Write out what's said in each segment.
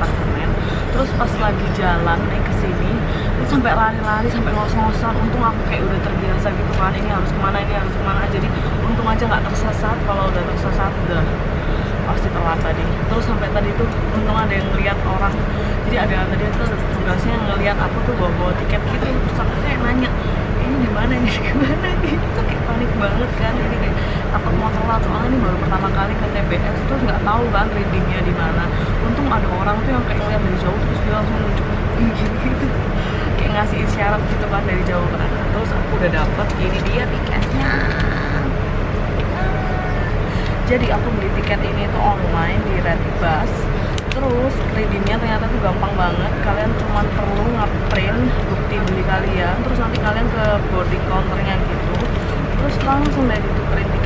apartemen. Terus pas lagi jalan naik ke sini sampai lari-lari sampai ngos-ngosan untung aku kayak udah terbiasa gitu kan ini harus ke mana ini harus ke mana. Jadi untung aja nggak tersesat kalau udah tersesat udah pasti telat tadi. Terus sampai tadi tuh untung ada yang ngeliat orang. Jadi ada tadi tuh tugasnya ngeliat aku tuh bawa bawa tiket gitu. Terus aku kayak nanya ini di mana ini di mana gitu kayak panik banget kan ini kayak takut mau telat soalnya ini baru pertama kali ke TBS terus nggak tahu kan readingnya di mana. Untung ada orang tuh yang kayak ngeliat dari jauh terus dia langsung nunjuk gitu. Kayak ngasih isyarat gitu kan dari jauh kan. Terus aku udah dapet ini dia tiketnya. Jadi aku beli tiket ini tuh online di Redbus terus redeemnya ternyata tuh gampang banget. Kalian cuma perlu ngeprint bukti beli kalian terus nanti kalian ke boarding counternya gitu. Terus langsung deh ditukerin tiket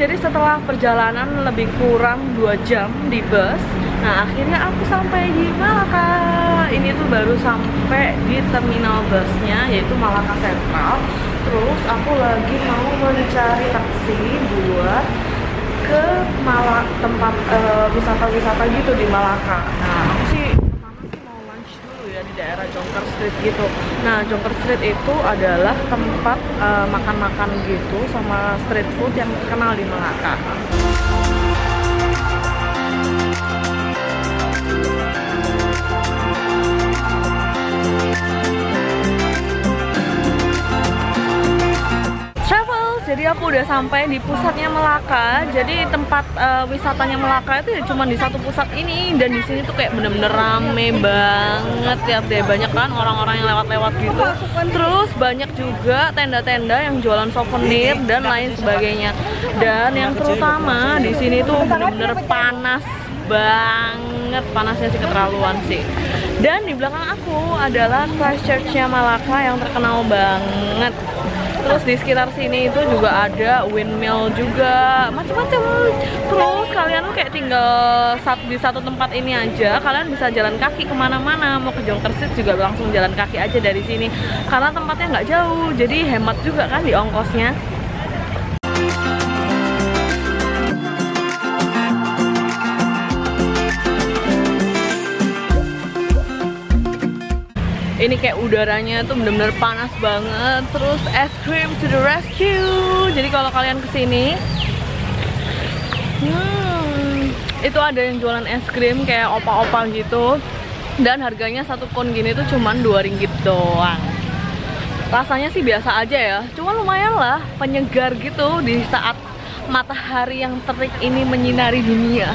jadi setelah perjalanan lebih kurang 2 jam di bus nah akhirnya aku sampai di Malaka. Ini tuh baru sampai di terminal busnya yaitu Malaka Central. Terus aku lagi mau mencari taksi buat ke Malak tempat wisata-wisata gitu di Malaka. Nah aku sih pertama sih mau lunch dulu ya di daerah Jonker Street gitu. Nah Jonker Street itu adalah tempat eh, makan-makan gitu sama street food yang terkenal di Malaka jadi aku udah sampai di pusatnya Melaka. Jadi tempat eh, wisatanya Melaka itu ya cuma di satu pusat ini. Dan di sini tuh kayak bener-bener rame banget lihat deh banyak kan orang-orang yang lewat-lewat gitu. Terus banyak juga tenda-tenda yang jualan souvenir dan lain sebagainya. Dan yang terutama di sini tuh bener-bener panas banget. Panasnya sih keterlaluan sih. Dan di belakang aku adalah Christchurch-nya Malaka yang terkenal banget terus di sekitar sini itu juga ada windmill juga. Macam-macam terus kalian tuh kayak tinggal sat- di satu tempat ini aja kalian bisa jalan kaki ke mana-mana. Mau ke Jonker Street juga langsung jalan kaki aja dari sini. Karena tempatnya nggak jauh jadi hemat juga kan di ongkosnya ini kayak udaranya tuh bener-bener panas banget. Terus es krim to the rescue. Jadi kalau kalian ke sini hmm, itu ada yang jualan es krim kayak opa-opa gitu. Dan harganya satu kon gini tuh cuman dua ringgit doang. Rasanya sih biasa aja ya. Cuma lumayan lah penyegar gitu di saat matahari yang terik ini menyinari dunia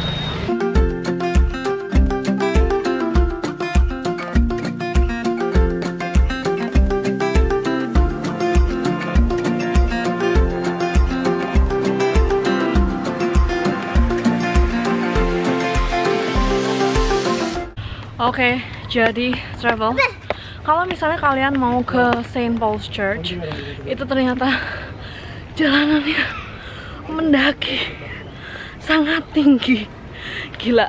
Oke, jadi travel. Kalau misalnya kalian mau ke Saint Paul's Church, itu ternyata jalanannya mendaki sangat tinggi. Gila.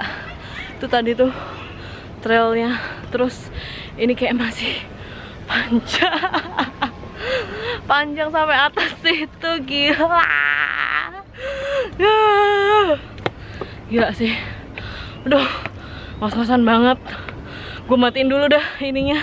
Itu tadi tuh trailnya. Terus ini kayak masih panjang. Panjang sampai atas situ gila. Gila sih. Aduh, ngos-ngosan banget. Gue matiin dulu dah ininya.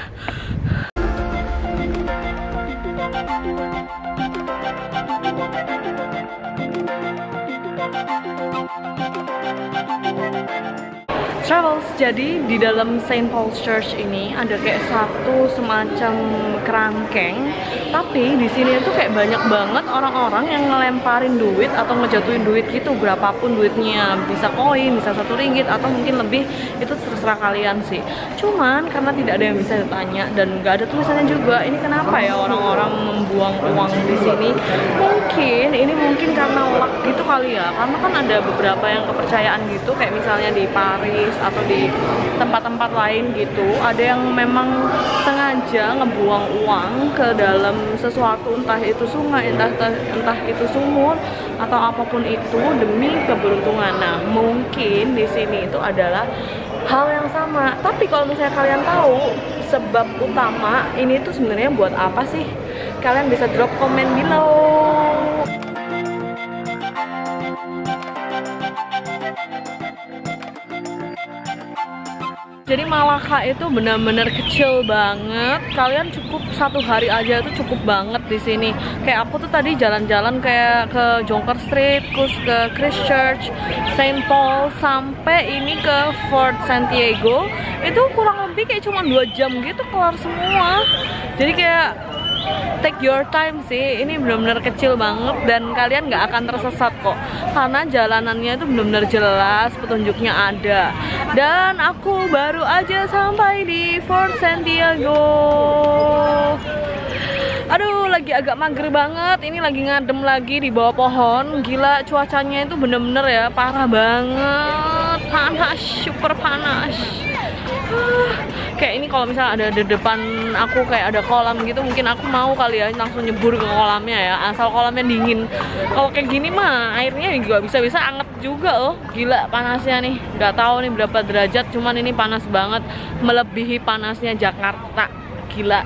Travels, jadi di dalam Saint Paul's Church ini ada kayak satu semacam kerangkeng, tapi di sini itu kayak banyak banget orang-orang yang ngelemparin duit atau ngejatuhin duit gitu, berapapun duitnya, bisa koin, bisa satu ringgit atau mungkin lebih, itu terserah kalian sih. Cuman karena tidak ada yang bisa ditanya dan nggak ada tulisannya juga, ini kenapa ya orang-orang membuang uang di sini? Mungkin ini mungkin karena gitu kali ya, karena kan ada beberapa yang kepercayaan gitu, kayak misalnya di Paris atau di tempat-tempat lain gitu ada yang memang sengaja ngebuang uang ke dalam sesuatu entah itu sungai entah entah itu sumur atau apa pun itu demi keberuntungan. Nah mungkin di sini itu adalah hal yang sama. Tapi kalau misalnya kalian tahu sebab utama ini tuh sebenarnya buat apa sih? Kalian bisa drop komen below jadi Malaka itu benar-benar kecil banget. Kalian cukup satu hari aja itu cukup banget di sini. Kayak aku tuh tadi jalan-jalan kayak ke Jonker Street terus ke Christchurch Saint Paul sampai ini ke Fort Santiago itu kurang lebih kayak cuma dua jam gitu kelar semua. Jadi kayak take your time sih ini benar-benar kecil banget dan kalian nggak akan tersesat kok. Karena jalanannya itu benar-benar jelas petunjuknya ada. Dan aku baru aja sampai di Fort Santiago aduh lagi agak mager banget. Ini lagi ngadem lagi di bawah pohon. Gila cuacanya itu bener-bener ya parah banget. Panas super panas kalau misalnya ada di depan aku kayak ada kolam gitu mungkin aku mau kali ya langsung nyebur ke kolamnya ya. Asal kolamnya dingin. Kalau kayak gini mah airnya juga bisa-bisa anget juga loh. Gila panasnya nih. Nggak tahu nih berapa derajat cuman ini panas banget. Melebihi panasnya Jakarta. Gila.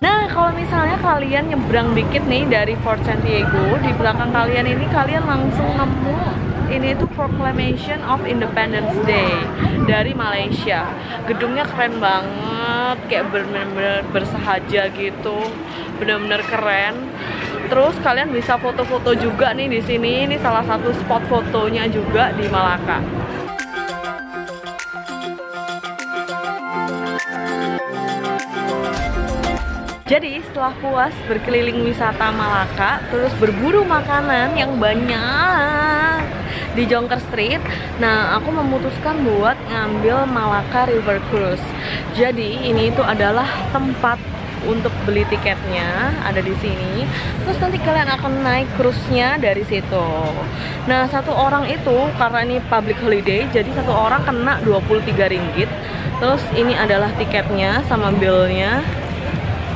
Nah, kalau misalnya kalian nyebrang dikit nih dari Fort Santiago, di belakang kalian ini kalian langsung nemu ini itu Proclamation of Independence Day dari Malaysia. Gedungnya keren banget, kayak bener-bener bersahaja gitu, bener-bener keren. Terus kalian bisa foto-foto juga nih di sini. Ini salah satu spot fotonya juga di Malaka. Jadi setelah puas berkeliling wisata Malaka, terus berburu makanan yang banyak di Jonker Street, nah aku memutuskan buat ngambil Malaka River Cruise. Jadi ini itu adalah tempat untuk beli tiketnya ada di sini. Terus nanti kalian akan naik cruise-nya dari situ. Nah, satu orang itu karena ini public holiday, jadi satu orang kena 23 ringgit. Terus ini adalah tiketnya sama bill-nya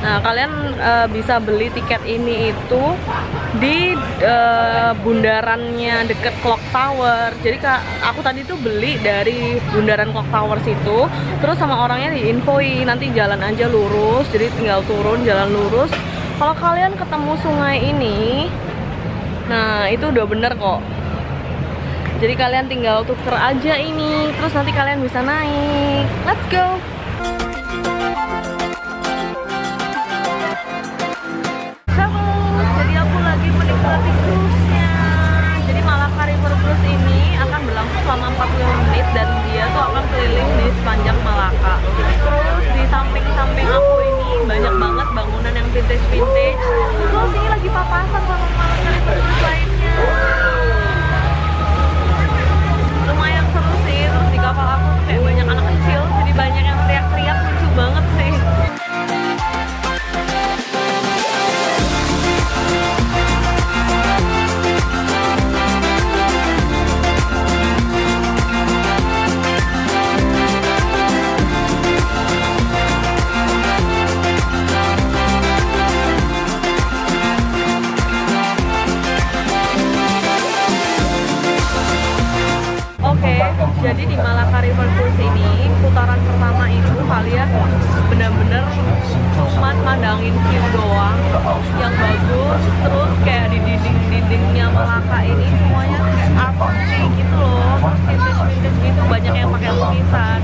Nah, kalian uh, bisa beli tiket ini itu di uh, bundarannya deket Clock Tower. Jadi kak, aku tadi tuh beli dari bundaran Clock Tower situ, terus sama orangnya diinfoi nanti jalan aja lurus, jadi tinggal turun jalan lurus. Kalau kalian ketemu sungai ini, nah itu udah bener kok. Jadi kalian tinggal tuker aja ini, terus nanti kalian bisa naik. Let's go! Menikmati cruise-nya. Jadi Malaka River Cruise ini akan berlangsung selama 40 menit dan dia tuh akan keliling di sepanjang Malaka. Terus di samping-samping aku ini banyak banget bangunan yang vintage-vintage. Terus ini lagi papasan sama Malaka River Cruise lainnya jadi di Malaka River Cruise ini putaran pertama itu kalian bener-bener cuma mandangin view doang yang bagus terus kayak di dinding-dindingnya Malaka ini semuanya kayak artsy gitu loh vintage-vintage gitu banyak yang pakai lukisan.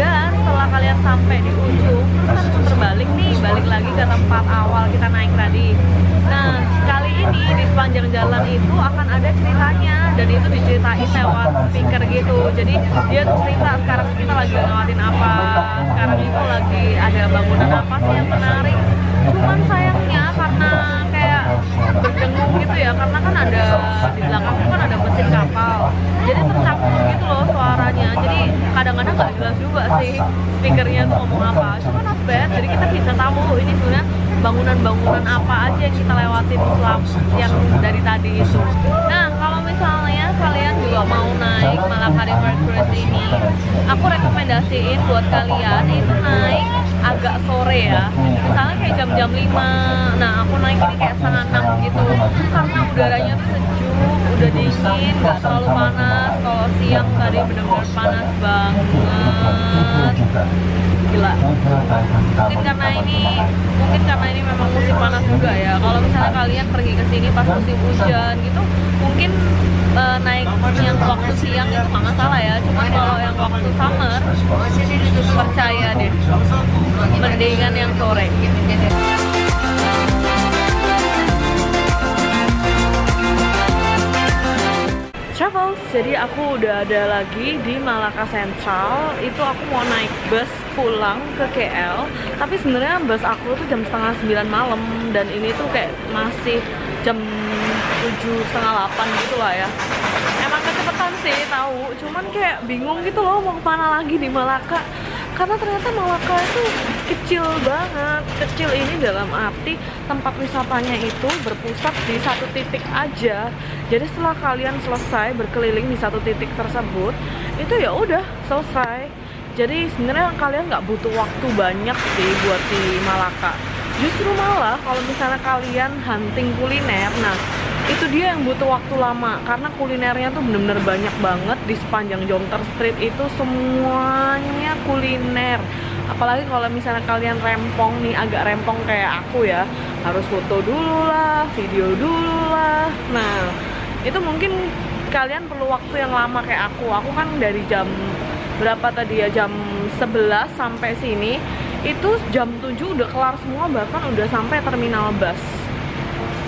Dan setelah kalian sampai di ujung terus kan putar balik nih balik lagi ke tempat awal kita naik tadi. Nah di sepanjang jalan itu akan ada ceritanya dan itu diceritain lewat speaker gitu. Jadi dia tuh cerita sekarang kita lagi ngelewatin apa? Sekarang itu lagi ada bangunan apa sih yang menarik? Cuman sayangnya karena kayak berdengung gitu ya karena kan ada di belakang kan ada mesin kapal. Jadi tercampur gitu loh suaranya jadi kadang-kadang nggak jelas juga sih speakernya tuh ngomong apa. Cuma not bad. Jadi kita bisa tahu ini sebenarnya bangunan-bangunan apa aja yang kita lewatin selama yang dari tadi itu. Nah kalau misalnya kalian juga mau naik Malaka River Cruise ini aku rekomendasiin buat kalian itu naik agak sore ya. Misalnya kayak jam-jam 5 nah aku naik ini kayak setengah 6 gitu. Karena udaranya tuh sejuk udah dingin nggak terlalu panas. kalau siang tadi bener-bener panas banget. gila. Mungkin karena ini mungkin karena ini memang musim panas juga ya. kalau misalnya kalian pergi ke sini pas musim hujan gitu mungkin uh, naik yang waktu siang itu nggak masalah ya. Cuma kalau yang waktu summer percaya deh. Mendingan yang sore. Travels, jadi aku udah ada lagi di Malaka Central. Itu aku mau naik bus pulang ke KL tapi sebenarnya bus aku tuh jam setengah sembilan malam. Dan ini tuh kayak masih jam tujuh setengah delapan gitu lah ya. Emang kecepatan sih tahu. Cuman kayak bingung gitu loh mau ke mana lagi di Malaka karena ternyata Malaka itu kecil banget. Kecil ini dalam arti tempat wisatanya itu berpusat di satu titik aja. Jadi setelah kalian selesai berkeliling di satu titik tersebut itu ya udah selesai. Jadi sebenarnya kalian nggak butuh waktu banyak sih buat di Malaka. Justru malah kalau misalnya kalian hunting kuliner nah itu dia yang butuh waktu lama karena kulinernya tuh bener-bener banyak banget di sepanjang Jomter Street. Itu semuanya kuliner. Apalagi kalau misalnya kalian rempong nih agak rempong kayak aku ya harus foto dulu lah video dulu lah. Nah itu mungkin kalian perlu waktu yang lama kayak aku. Aku kan dari jam berapa tadi ya? Jam 11 sampai sini. Itu jam 7 udah kelar semua bahkan udah sampai terminal bus.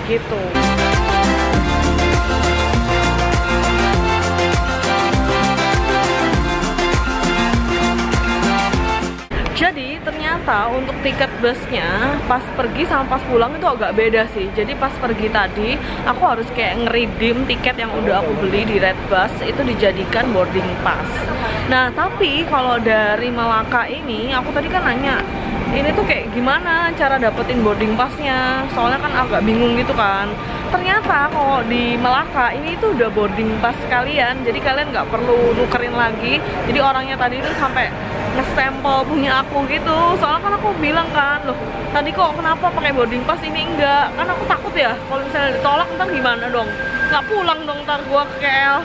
Gitu jadi ternyata untuk tiket busnya pas pergi sama pas pulang itu agak beda sih. Jadi pas pergi tadi aku harus kayak ngeridim tiket yang udah aku beli di Red Bus itu dijadikan boarding pass. Nah tapi kalau dari Malaka ini aku tadi kan nanya ini tuh kayak gimana cara dapetin boarding passnya? Soalnya kan agak bingung gitu kan. Ternyata kalau di Melaka ini tuh udah boarding pass kalian jadi kalian nggak perlu nukerin lagi. Jadi orangnya tadi itu sampai nge-stempel punya aku gitu. Soalnya kan aku bilang kan loh tadi kok kenapa pakai boarding pass ini enggak? Kan aku takut ya kalau misalnya ditolak ntar gimana dong? Nggak pulang dong ntar gua ke KL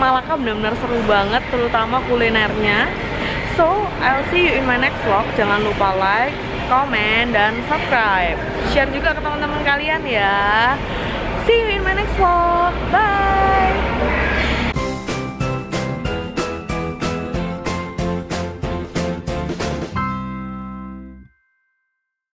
Malaka benar-benar seru banget terutama kulinernya. So I'll see you in my next vlog. Jangan lupa like, comment, dan subscribe. Share juga ke teman-teman kalian ya. See you in my next vlog. Bye